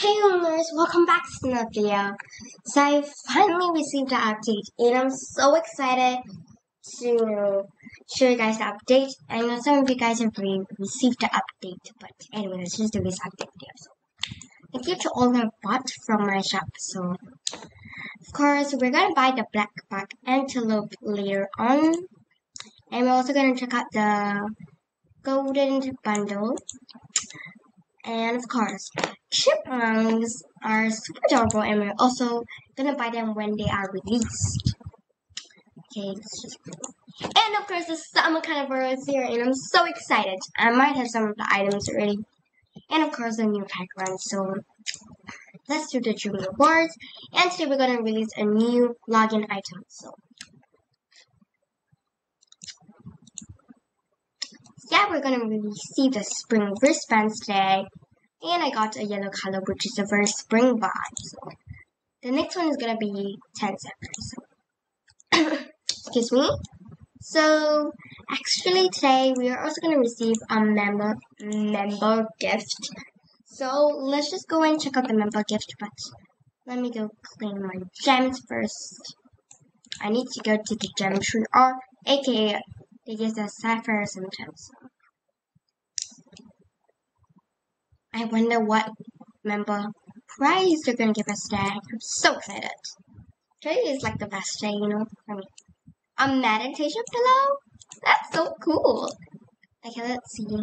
Hey Lunars, welcome back to another video. So I finally received an update and I'm so excited to show you guys the update. I know some of you guys have already received the update, but anyway, let's just do this update video. So thank you to all that bought from my shop. So of course we're gonna buy the black back antelope later on. And we're also gonna check out the golden bundle. And of course, chipmunks are super adorable and we're also gonna buy them when they are released. Okay, just... And of course, the summer carnival is here and I'm so excited. I might have some of the items already. And of course, the new pack run. So let's do the June rewards. And today we're gonna release a new login item. So yeah, we're gonna receive the spring wristbands today. And I got a yellow color, which is a very spring vibe. So the next one is gonna be 10 seconds. Excuse me. So actually today we are also gonna receive a member member gift. So let's just go and check out the member gift, but let me go claim my gems first. I need to go to the gem tree or aka they use a sapphire sometimes. I wonder what member prize they're gonna give us today. I'm so excited. Today is like the best day, you know. I mean, a meditation pillow. That's so cool. Okay, let's see.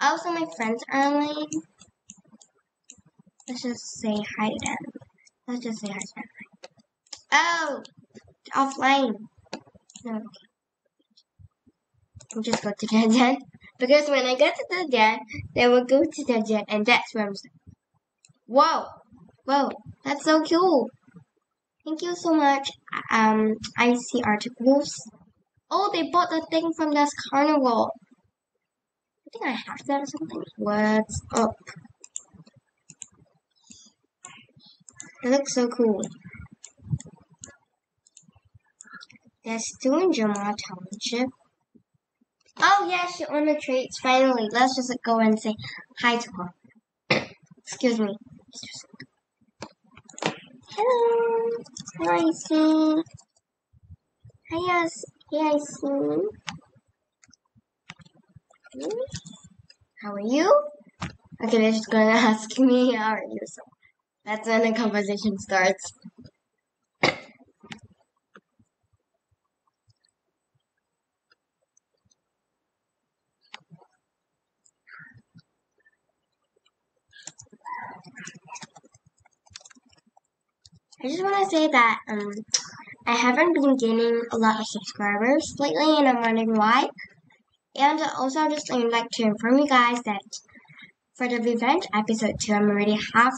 Also, my friends are online. Let's just say hi to them. Let's just say hi to them. Oh, offline. No. I'll just go to den. Because when I get to the den, they will go to the den, and that's where I'm saying, Whoa! Whoa! That's so cool! Thank you so much. Um, I see articles. Oh, they bought the thing from this carnival. I think I have that or something. What's up? It looks so cool. They're still in Jamaa Township. Oh yeah, she won the traits finally. Let's just go and say hi to her. Excuse me. Hello. Hi, Icy. Hi, yes. Hey, Icy. How are you? Okay, they're just gonna ask me how are you. So that's when the conversation starts. I just want to say that um, I haven't been gaining a lot of subscribers lately, and I'm wondering why. And also, I just would like to inform you guys that for the revenge episode 2, I'm already half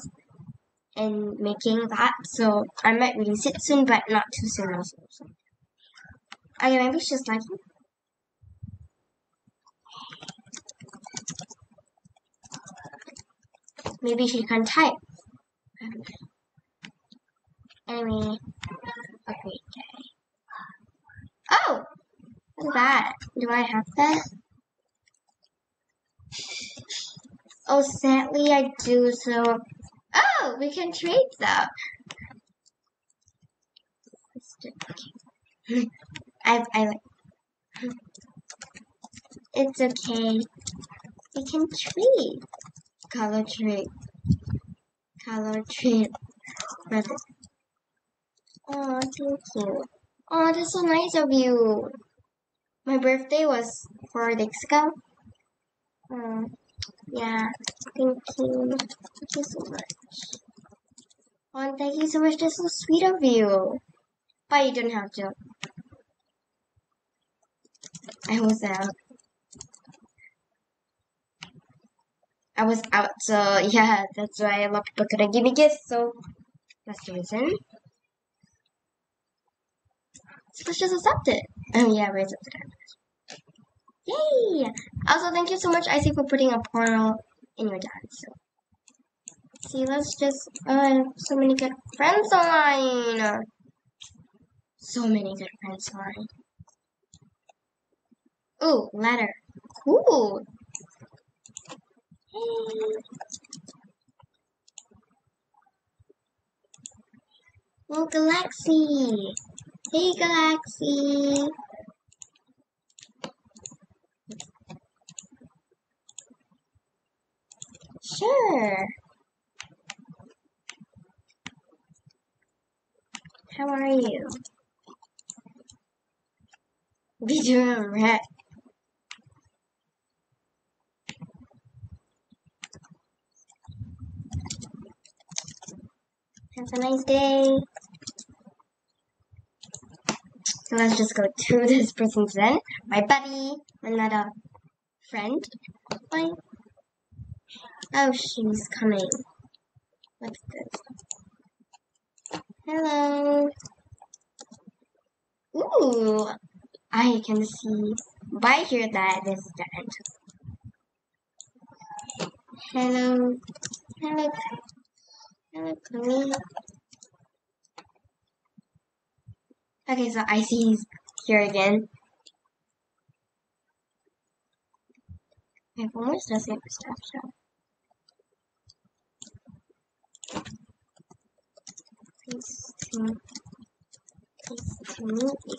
in making that, so I might release it soon, but not too soon also. So. Okay, maybe it's just like Maybe she can type. Anyway, a great day. Oh! What's that? Do I have that? Oh, sadly I do, so... Oh! We can trade them! I, I. It's okay. We can trade. Color trade. Color. Brother. Oh, thank you. Oh, that's so nice of you. My birthday was four days ago. Oh, yeah. Thank you. Thank you so much. Oh, thank you so much. That's so sweet of you. But you don't have to. I was out. I was out, so yeah, that's why a lot of people couldn't give me gifts, so that's the reason. Let's just accept it. Oh yeah, raise up the Yay! Also, thank you so much, Icy, for putting a portal in your dance. So. See, let's just, uh, so many good friends online. So many good friends online. Ooh, letter. Cool. Oh, Galaxy! Hey, Galaxy! Sure! How are you? We doing great. Have a nice day. So let's just go to this person's then. My buddy, another friend. Bye. Oh, she's coming. What's this? Hello. Ooh, I can see by here that this end. Hello. Hello. Chloe. Okay, so I see he's here again. Okay, the. Please to, please to meet you.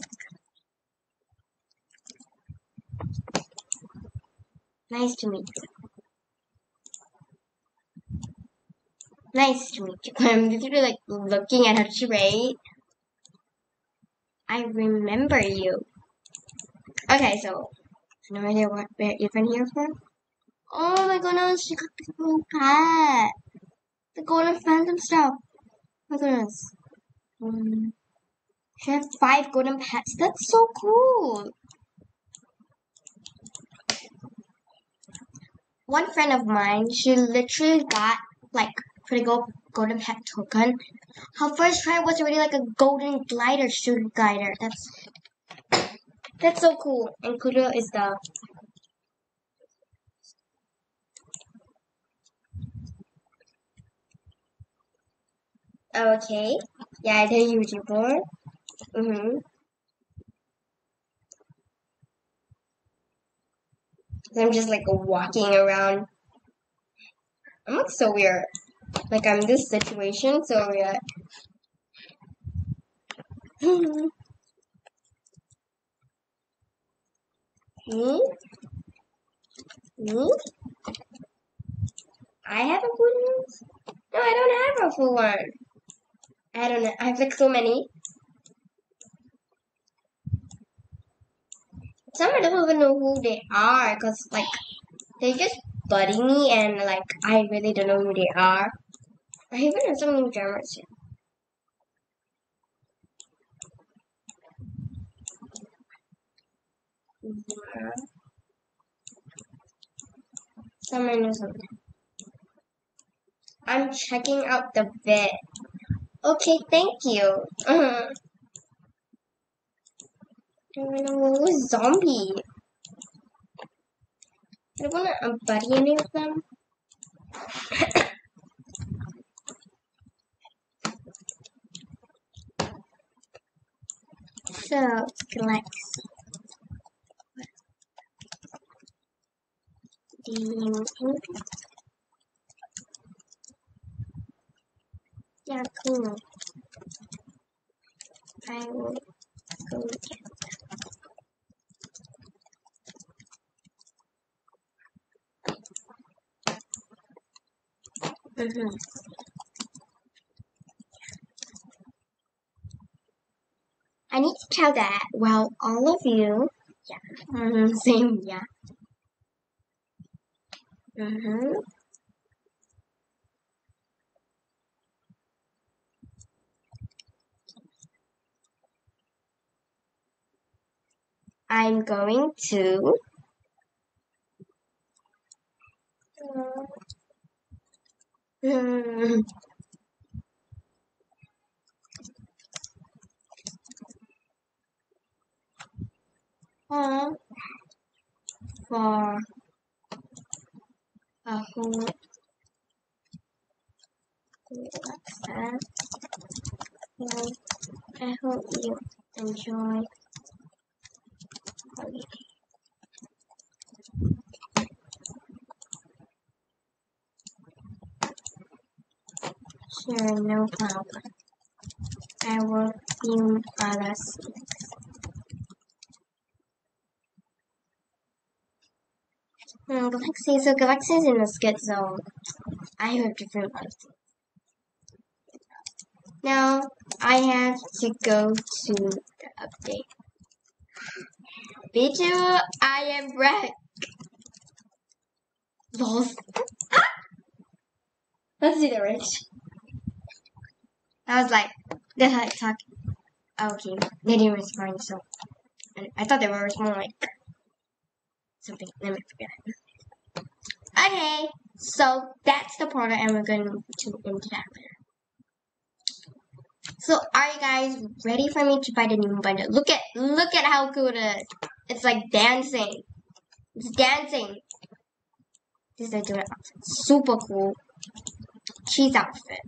Nice to meet you. Nice to meet you. I'm literally like looking at her tray. I remember you. Okay, so no idea what where you've been here for. Oh my goodness, she got the cool pet. The golden phantom stuff. Oh my goodness. Um, she has five golden pets. That's so cool. One friend of mine, she literally got like pretty gold golden pet token. Her first try was already like a golden glider, sugar glider. That's that's so cool. And Kudo is the Okay. Yeah, the YouTuber. Mm-hmm. I'm just like walking around. I'm like so weird. Like I'm this situation, so yeah. Me? Me? I have a full one? No, I don't have a full one. I don't know. I have like so many. Some I don't even know who they are because like they just buddy me and like I really don't know who they are. I even have some new drummers. Yeah. Someone knows something. I'm checking out the vid. Okay, thank you. Uh-huh. Who's zombie? I don't want to buddy any of them. so, select the Yeah, cool. I will go get Mm-hmm. I need to tell that, well, all of you, yeah, mm-hmm, same, yeah. Mm-hmm. I'm going to Hmm. Uh, for a whole I hope you enjoy holiday. Sure, no problem. I will film other Hmm, Galaxy, so Galaxy is in the skid zone. I have different ones. Now I have to go to the update. B2, I am wrecked. Lost. Let's see the rich. I was like, they had talk. Okay, they didn't respond, so I thought they were responding like something. Me forget. Okay, so that's the product, and we're going to into that later. So are you guys ready for me to buy the new bundle? Look at look at how cool it is. It's like dancing. It's dancing. This is a different outfit. Super cool. Cheese outfit.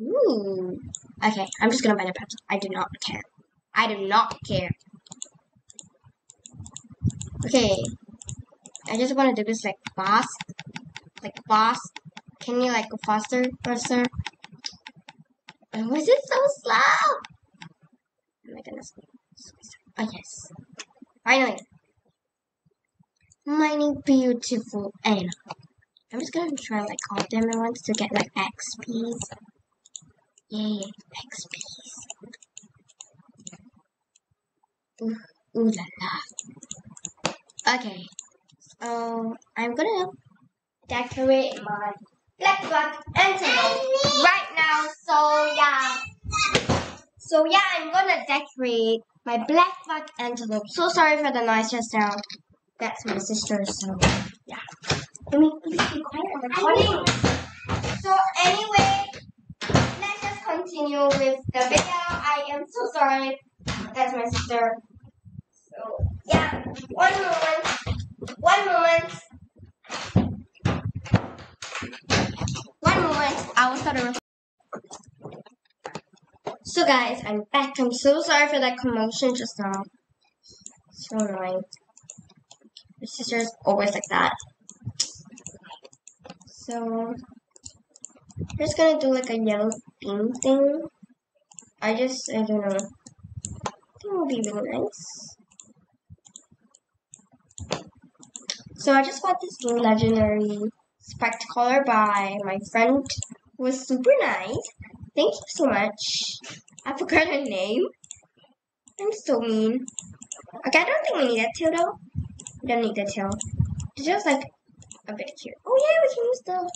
Ooh. Okay, I'm just gonna buy the pretzel. I do not care. I do not care. Okay. I just wanna do this like fast. Like fast. Can you like go faster, sir? And was it so slow? Oh my goodness. Oh yes. Finally. Mining beautiful animal. I'm just gonna try like all them at once to get like XPs. Yay, XPs. Ooh, ooh la la. Okay. So I'm gonna decorate my Blackbuck antelope right now. So yeah. So yeah, I'm gonna decorate my black black antelope. So sorry for the noise just now. That's my sister. So yeah. Let me please be quiet. I'm recording. So anyway, let's just continue with the video. I am so sorry. That's my sister. Yeah, one moment. One moment. One moment, I will start a So guys, I'm back. I'm so sorry for that commotion just now. So annoying. My sister's always like that. So, I'm just gonna do like a yellow theme thing. I just, I don't know. I think it will be really nice. So I just got this legendary Spectacolor by my friend. It was super nice. Thank you so much. I forgot her name. I'm so mean. Okay, I don't think we need that tail though. We don't need that tail. It's just like a bit cute. Oh yeah, we can use the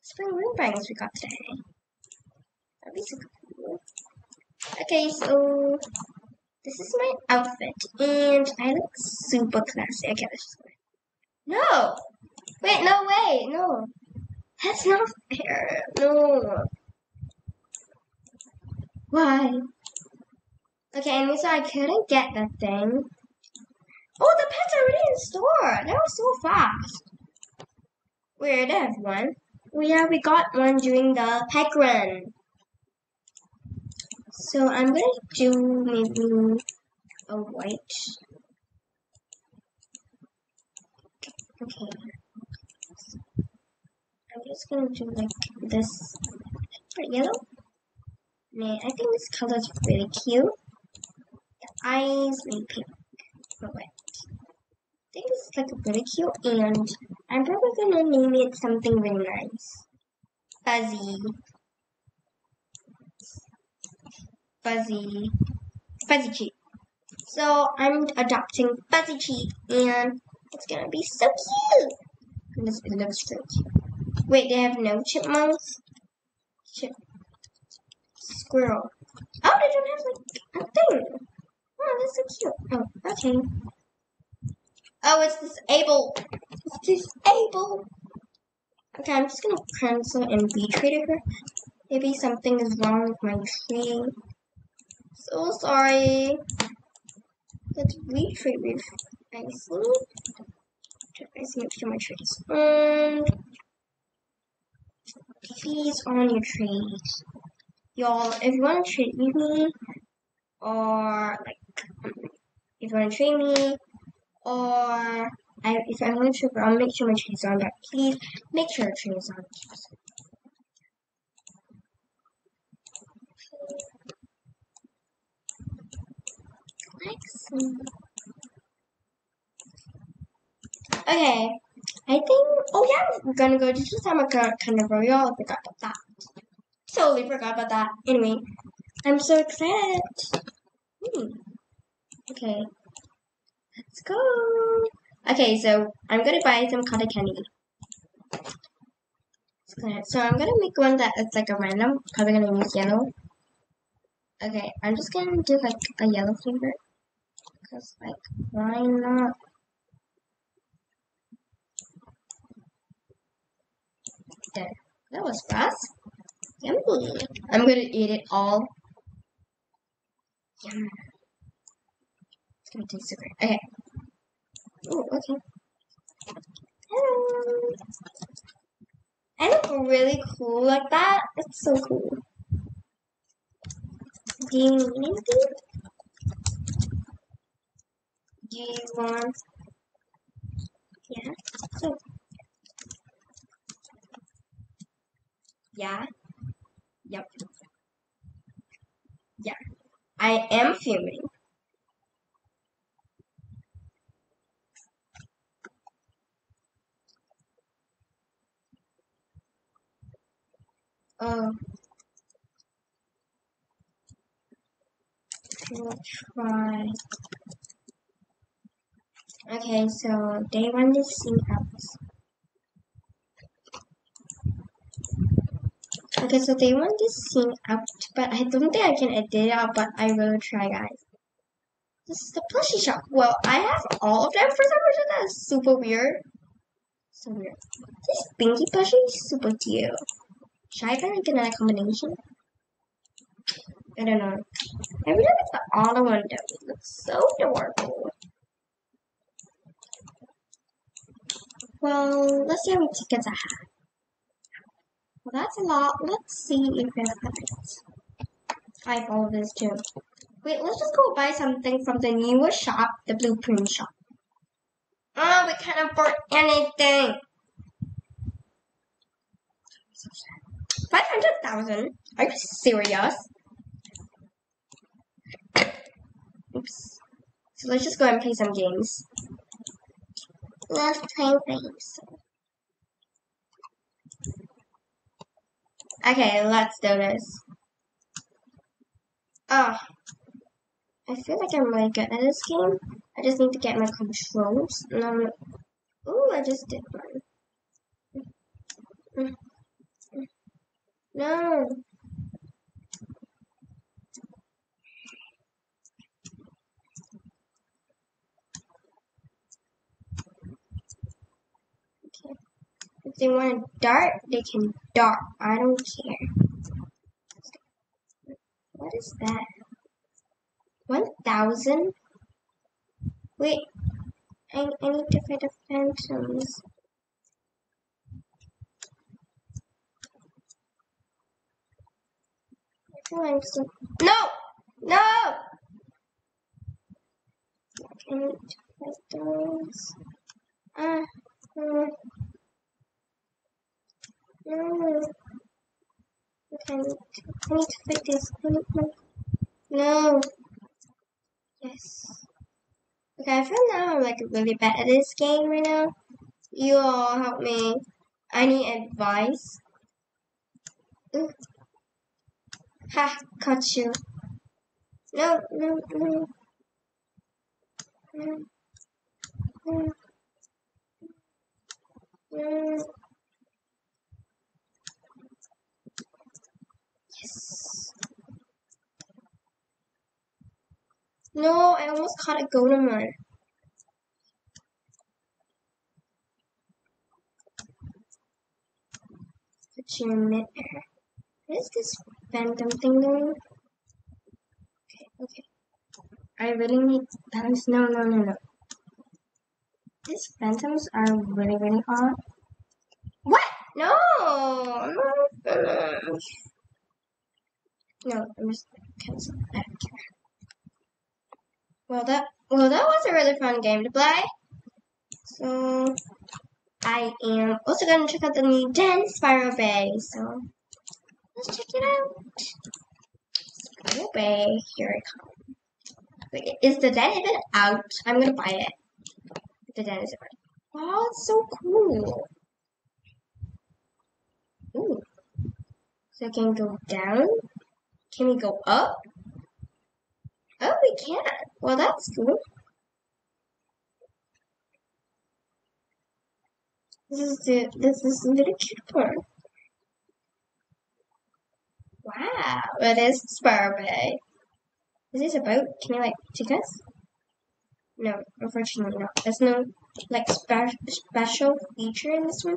spring ring bangs we got today. That'd be so cool. Okay, so this is my outfit, and I look super classy. Okay, let's just go. No! Wait, no way, no. That's not fair. No. Why? Okay, and so I couldn't get the thing. Oh, the pet's are already in store. That was so fast. We already have one. Have we got one during the pack run. So I'm gonna do maybe a white. Okay. I'm just gonna do like this yellow. Nah, I think this color is really cute. The eyes maybe pink or white. I think this is like really cute and I'm probably gonna name it something really nice. Fuzzy. Fuzzy. Fuzzy chip. So I'm adopting Fuzzy chip and it's gonna be so cute. It looks really cute. Wait, they have no chipmunks? Chip squirrel. Oh, they don't have like a thing. Oh, that's so cute. Oh, okay. Oh, it's disabled. It's disabled. Okay, I'm just gonna cancel and retrade her. Maybe something is wrong with my tree. So sorry. Let's retrade i see i make sure my trade is on. Please on your trees. Y'all, if you want to trade with me, or like, if you want to trade me, or I, if I want to trade, I'll make sure my trade is on, but please make sure your trade is on. Excellent. Okay, I think. Oh yeah, we're gonna go to of royal. I forgot about that. Totally forgot about that. Anyway, I'm so excited. Hmm. Okay, let's go. Okay, so I'm gonna buy some cotton candy. So I'm gonna make one that it's like a random. Probably gonna use yellow. Okay, I'm just gonna do like a yellow flavor. Cause like, why not? That was fast. Yummy. I'm gonna eat it all. Yum. It's gonna taste so great. Okay. Oh, okay. Hello. I look really cool like that. It's so cool. Do you need anything? Do you want? Yeah. So. Yeah. Yep. Yeah. I am filming. Uh, we'll try. Okay, so day one is sing out. Okay, so they want this scene out, but I don't think I can edit it out, but I will try, guys. This is the plushie shop. Well, I have all of them for some reason. That's super weird. So weird. This Binky plushie is super cute. Should I try to get another combination? I don't know. I really like the auto one though. It looks so adorable. Well, let's see how many tickets I have. Well, that's a lot. Let's see if we can have I of this too. Wait, let's just go buy something from the newest shop, the Blueprint shop. Oh, we can't afford anything. Five hundred thousand? Are you serious? Oops. So let's just go and play some games. Let's play games. Okay, let's do this. Oh, I feel like I'm really good at this game. I just need to get my controls. No, Ooh, I just did one. No. Okay. If they want to dart, they can dart. I don't care. What is that? 1,000? Wait, I, I need to fight the phantoms. I feel I'm so... No! No! I need to fight those. Ah, uh, uh. No. Okay, I need to fix this. No. Yes. Okay, I feel now I'm like really bad at this game right now. You all help me. I need advice. Ooh. Ha, caught you. No, no, no. No. No. No. No, I almost caught a Golem Put you in midair. What is this phantom thing doing? Okay, okay. I really need phantoms. No, no, no, no. These phantoms are really, really hard. What? No! I'm not No, I'm just cancel. I. Well, that well that was a really fun game to play. So I am also going to check out the new Den Spiral Bay. So let's check it out. Spiral Bay, here it comes. Wait, is the den even out? I'm gonna buy it. The den is out. Wow, oh, it's so cool. Ooh. So I can go down. Can we go up? Oh, we can. Well, that's cool. This is the this is the little cute part. Wow, it is Sparby. Is this a boat? Can you like take us? No, unfortunately not. There's no like spe special feature in this one.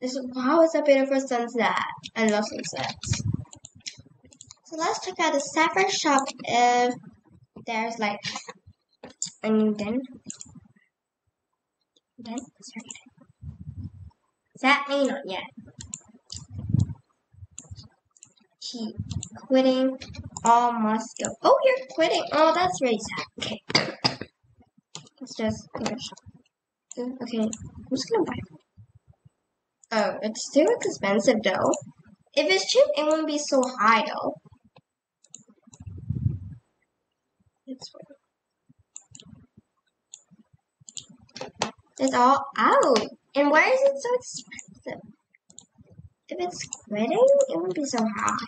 This wow, it's a beautiful sunset. I love sunsets. So let's check out the Sapphire shop if there's like a new den. Den? Me? Not yet. She quitting all must go. Oh, you're quitting. Oh, that's really sad. Okay. Let's just. Okay, I'm just gonna buy. Oh, it's too expensive though. If it's cheap, it won't be so high though. It's It's all out. And why is it so expensive? If it's quitting, it won't be so high.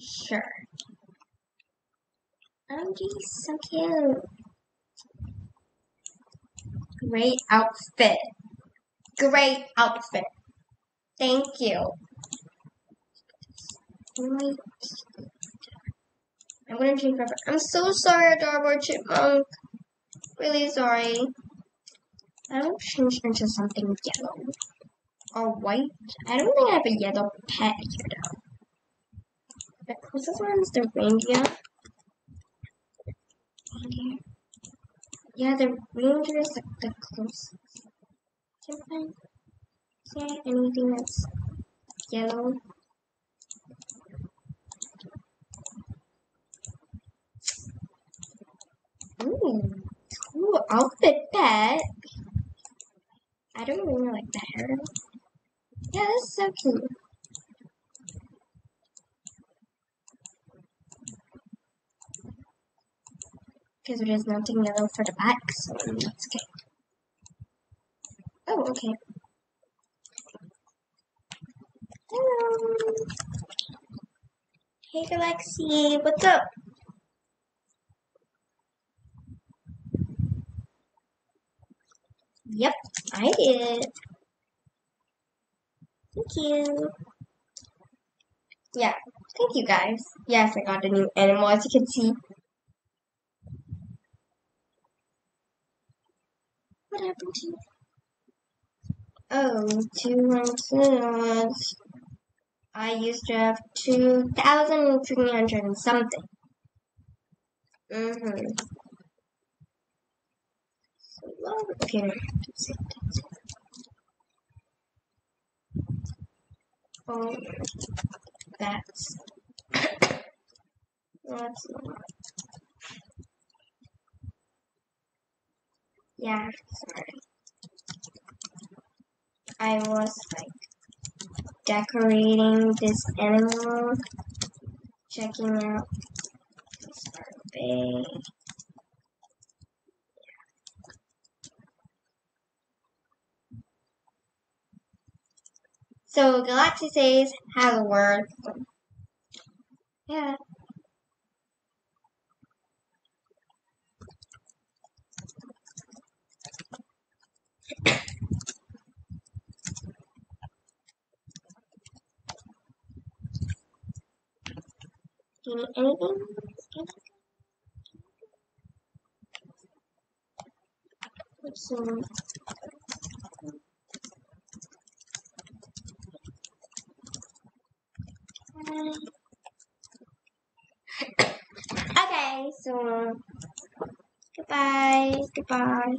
Sure. Oh, geez, so cute. Great outfit. Great outfit. Thank you. I'm gonna change my. I'm so sorry, adorable chipmunk. Really sorry. I will change into something yellow or white. I don't think I have a yellow pet here though. The closest one is the reindeer. Yeah, the reindeer is the, the closest. Can I say anything that's yellow? Ooh, outfit pet. I don't really like the hair. Yeah, that's so cute. Because there's nothing yellow for the back, so that's okay. Oh, okay. Hello. Hey, Galaxy, what's up? Yep, I did. Thank you. Yeah, thank you guys. Yes, I got a new animal, as you can see. What happened to you? Oh, 200. I used to have 2,300 and something. Mm-hmm. Okay, Oh, that's that's not. Yeah, sorry. I was like decorating this animal, checking out this bay. So Galaxy says hello word. Yeah. Do you need anything? Let's see. Okay, so goodbye.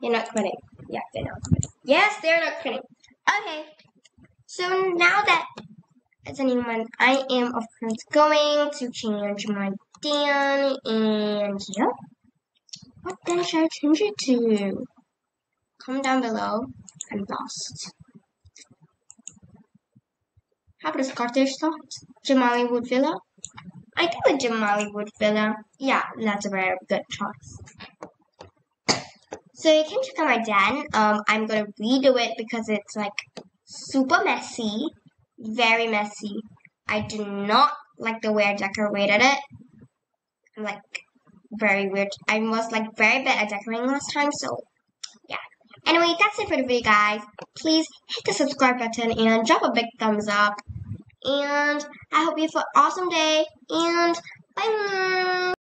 They're not quitting. Yeah, they're not quitting. Yes, they're not quitting. Okay. So now that as anyone, I am of course going to change my Dan and yeah. What then should I change it to? Comment down below. I'm lost. How a Scottish thought? Jamali Wood Villa? I think the Jamali Wood Villa. Yeah, that's a very good choice. So you can check out my den. Um, I'm gonna redo it because it's like super messy, very messy. I do not like the way I decorated it. Like very weird. I was like very bad at decorating last time, so. Anyway, that's it for the video, guys. Please hit the subscribe button and drop a big thumbs up. And I hope you have an awesome day. And bye.